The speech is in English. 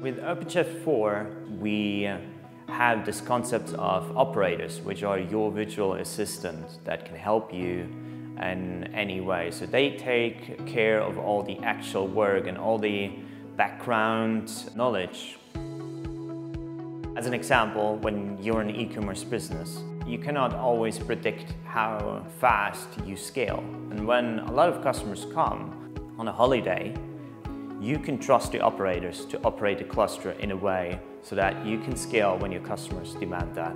With OpenShift 4, we have this concept of operators, which are your virtual assistants that can help you in any way. So they take care of all the actual work and all the background knowledge. As an example, when you're an e-commerce business, you cannot always predict how fast you scale. And when a lot of customers come on a holiday, you can trust the operators to operate the cluster in a way so that you can scale when your customers demand that.